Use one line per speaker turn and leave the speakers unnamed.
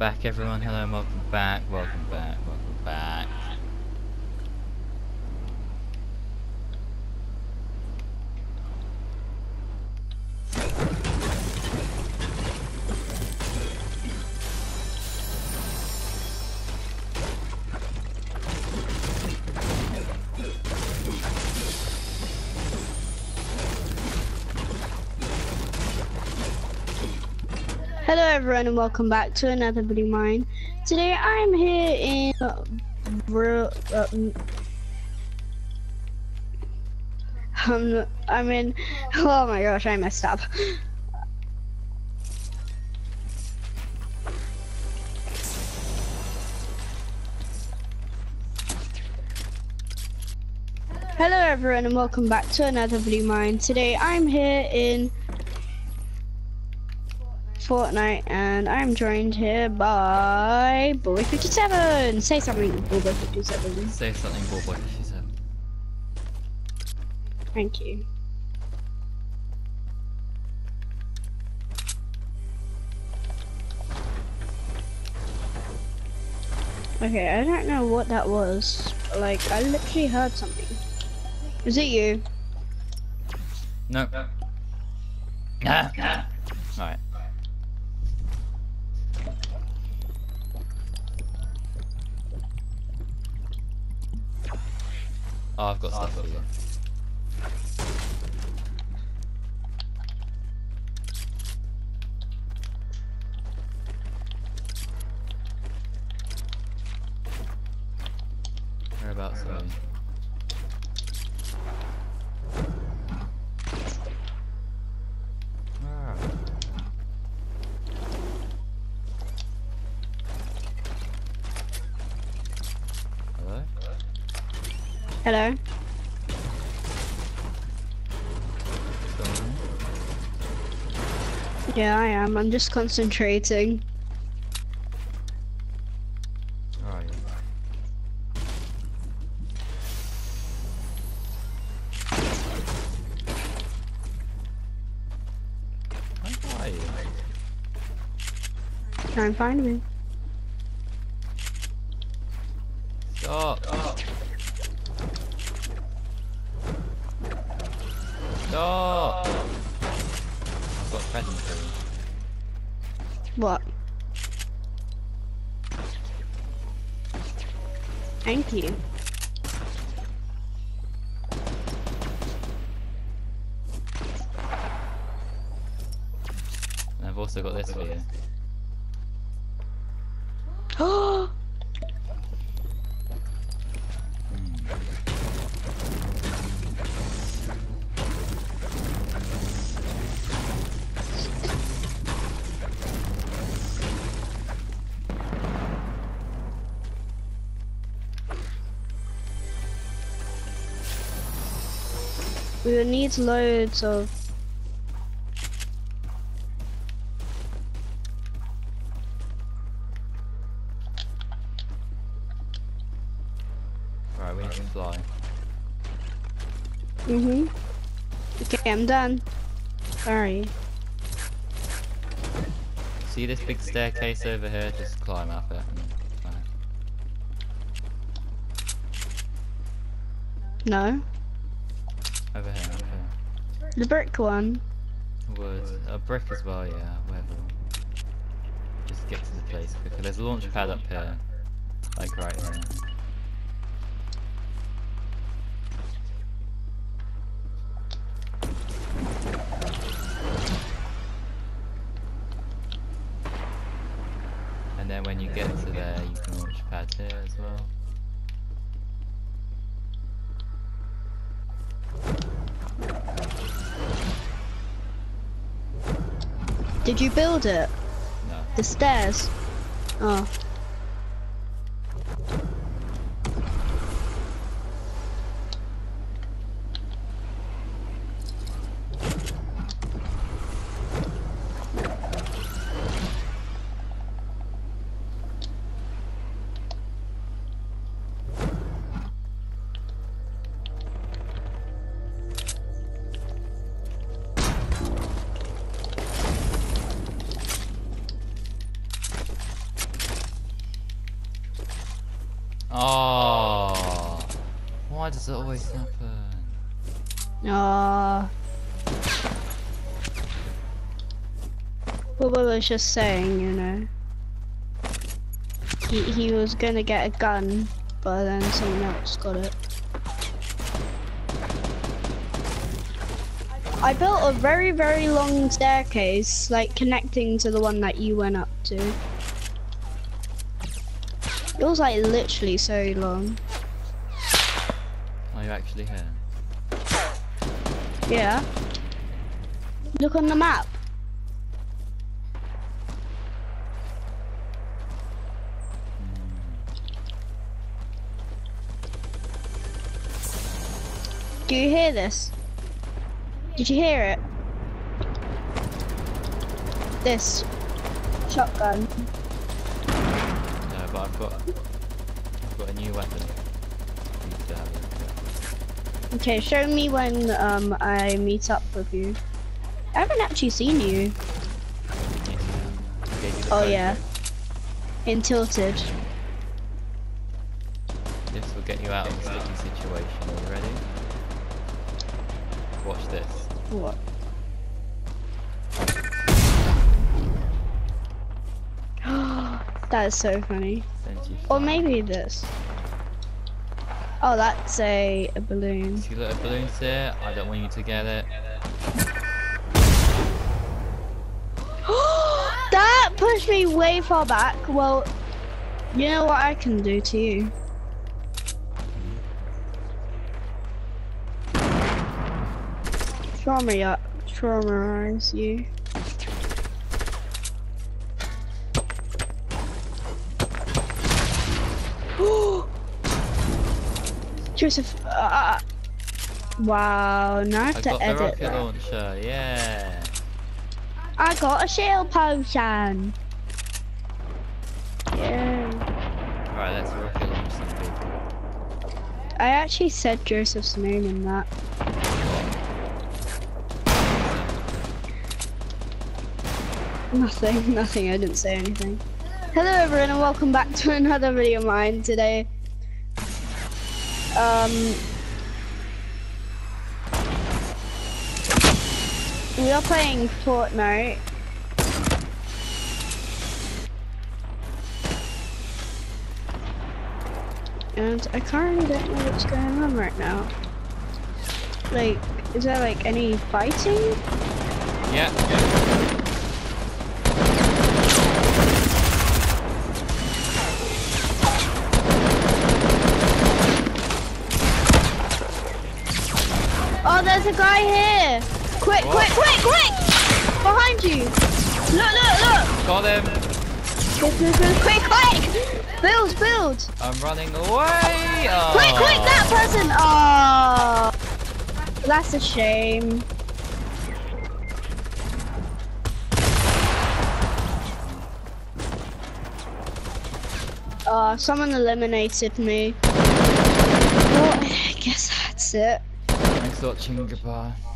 back everyone, hello and welcome back, welcome back, welcome back.
Hello everyone and welcome back to another Blue Mine. Today I'm here in uh, mm, I'm, in oh my gosh I messed up. Hello everyone and welcome back to another Blue Mine. Today I'm here in Fortnite, and I'm joined here by Boy57. Say something, Boy57.
Say something, Boy57.
Thank you. Okay, I don't know what that was. Like, I literally heard something. Is it you?
No. Ah. Alright. Oh, I've got stuff for you. Whereabouts are you? Hello? Still on there?
Yeah, I am. I'm just concentrating.
Where are you? Where are you?
Try and find me.
Stop! Stop! I've got a present for you.
What? Thank you.
And I've also got this for you.
Oh! We need loads of
Right, we need to fly.
Mhm. Okay, I'm done. Sorry.
See this big staircase over here? Just climb up it. climb.
No.
Over here, over here.
The brick one.
Wood. A brick as well, yeah, whatever. Just get to the place quicker. There's a launch pad up here. Like right here.
Did you build it?
No.
The stairs? Oh.
Does it always happen?
Ah. Well, I was just saying, you know. He, he was gonna get a gun, but then someone else got it. I built a very, very long staircase, like connecting to the one that you went up to. It was like literally so long.
Are you actually here?
Yeah. Look on the map. Hmm. Do you hear this? Did you hear it? This shotgun.
No, but I've got I've got a new weapon. You need to have a look at.
Okay, show me when um I meet up with you. I haven't actually seen you.
You need to have- I gave you the
Oh yeah. In tilted.
This will get you out of a sticky situation. Are you ready? Watch this.
What? that is so funny. Or maybe this. Oh, that's a, a balloon.
See little balloons here? I don't want you to get it.
that pushed me way far back. Well, you know what I can do to you? Trauma traumatize you. Joseph, uh, wow, now I have
I
to edit
rocket
that.
launcher, yeah.
I got a shield potion. Yeah.
Alright, let's rocket launch some people.
I actually said Joseph's name in that. Nothing, nothing, I didn't say anything. Hello everyone and welcome back to another video of mine today. Um, we are playing Fortnite. And I of don't know what's going on right now. Like, is there like any fighting?
Yeah.
Oh, there's a guy here! Quick,
What?
quick, quick, quick! Behind you! Look, look, look!
Got him!
Quick, quick, quick, quick, quick! Build, build!
I'm running away! Oh.
Quick, quick, that person! Oh, that's a shame. Oh, someone eliminated me. Well, I guess that's it.
Watching, goodbye.